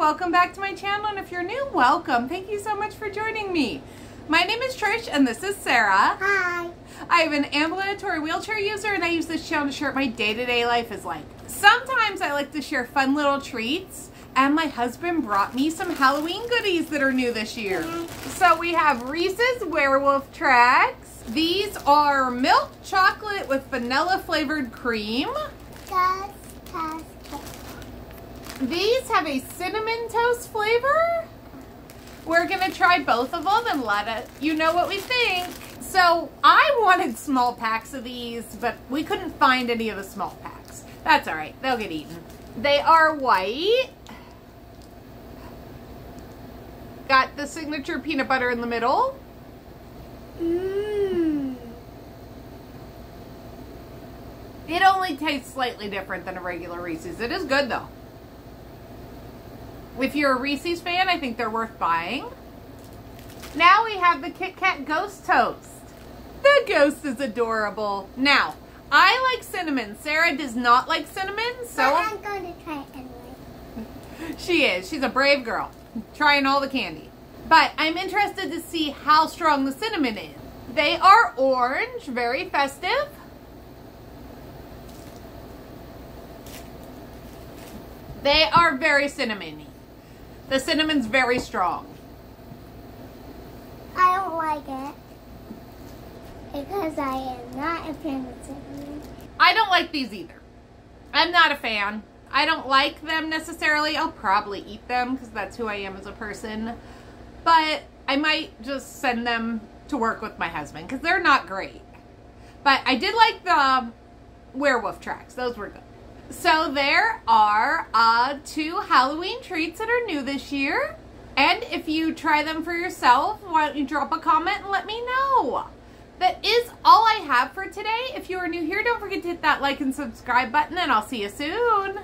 welcome back to my channel and if you're new, welcome. Thank you so much for joining me. My name is Trish and this is Sarah. Hi. I am an ambulatory wheelchair user and I use this channel to share what my day-to-day life is like. Sometimes I like to share fun little treats and my husband brought me some Halloween goodies that are new this year. So we have Reese's Werewolf Tracks. These are milk chocolate with vanilla flavored cream. These have a cinnamon toast flavor. We're gonna try both of them and let it, you know what we think. So I wanted small packs of these, but we couldn't find any of the small packs. That's all right, they'll get eaten. They are white. Got the signature peanut butter in the middle. Mmm. It only tastes slightly different than a regular Reese's. It is good though. If you're a Reese's fan, I think they're worth buying. Now we have the Kit Kat Ghost Toast. The ghost is adorable. Now, I like cinnamon. Sarah does not like cinnamon, so But I'm going to try it anyway. she is. She's a brave girl, trying all the candy. But I'm interested to see how strong the cinnamon is. They are orange, very festive. They are very cinnamony. The cinnamon's very strong. I don't like it. Because I am not a fan of cinnamon. I don't like these either. I'm not a fan. I don't like them necessarily. I'll probably eat them because that's who I am as a person. But I might just send them to work with my husband because they're not great. But I did like the um, werewolf tracks. Those were good. So there are uh, two Halloween treats that are new this year. And if you try them for yourself, why don't you drop a comment and let me know? That is all I have for today. If you are new here, don't forget to hit that like and subscribe button, and I'll see you soon.